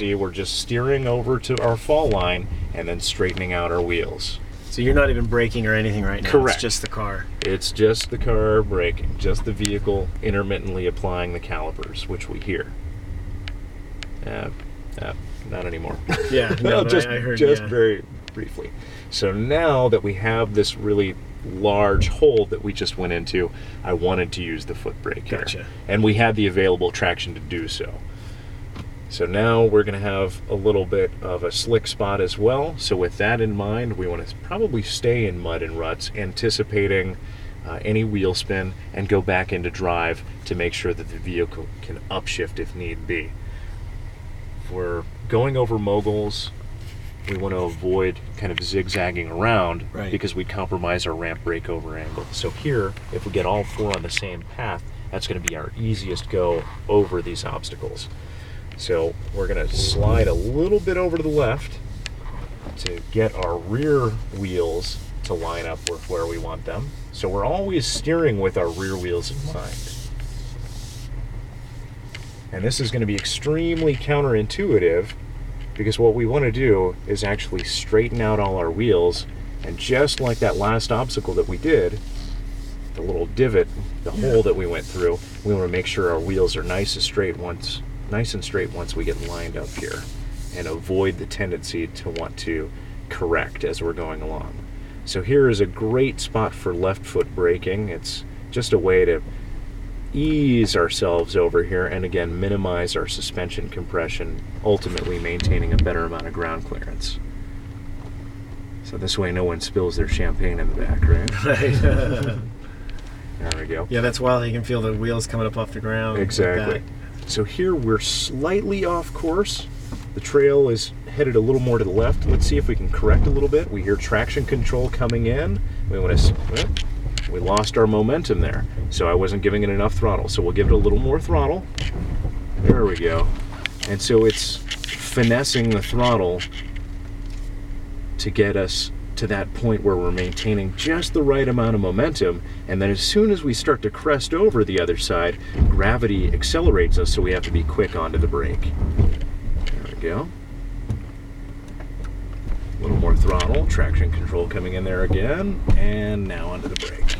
see we're just steering over to our fall line and then straightening out our wheels. So you're not even braking or anything right now. Correct. It's just the car. It's just the car braking, just the vehicle intermittently applying the calipers, which we hear. Uh, uh, not anymore. Yeah, no, just I, I heard. just yeah. very briefly. So now that we have this really large hole that we just went into, I wanted to use the foot brake here. Gotcha. And we had the available traction to do so. So now we're going to have a little bit of a slick spot as well. So with that in mind, we want to probably stay in mud and ruts, anticipating uh, any wheel spin and go back into drive to make sure that the vehicle can upshift if need be. If we're going over moguls, we want to avoid kind of zigzagging around Right. because we compromise our ramp breakover angle. So here, if we get all four on the same path, that's going to be our easiest go over these obstacles. So we're going to slide a little bit over to the left to get our rear wheels to line up with where we want them. So we're always steering with our rear wheels in mind. And this is going to be extremely counterintuitive because what we want to do is actually straighten out all our wheels and just like that last obstacle that we did, the little divot, the hole that we went through, we want to make sure our wheels are nice and straight once nice and straight once we get lined up here and avoid the tendency to want to correct as we're going along. So here is a great spot for left foot braking. It's just a way to ease ourselves over here and again minimize our suspension compression, ultimately maintaining a better amount of ground clearance. So this way no one spills their champagne in the back, right? Right. There we go. yeah, that's wild. You can feel the wheels coming up off the ground. Exactly. So here we're slightly off course. The trail is headed a little more to the left. Let's see if we can correct a little bit. We hear traction control coming in. We want to. We lost our momentum there, so I wasn't giving it enough throttle. So we'll give it a little more throttle. There we go. And so it's finessing the throttle to get us to that point where we're maintaining just the right amount of momentum. And then as soon as we start to crest over the other side, gravity accelerates us, so we have to be quick onto the brake. There we go. A little more throttle, traction control coming in there again, and now onto the brake.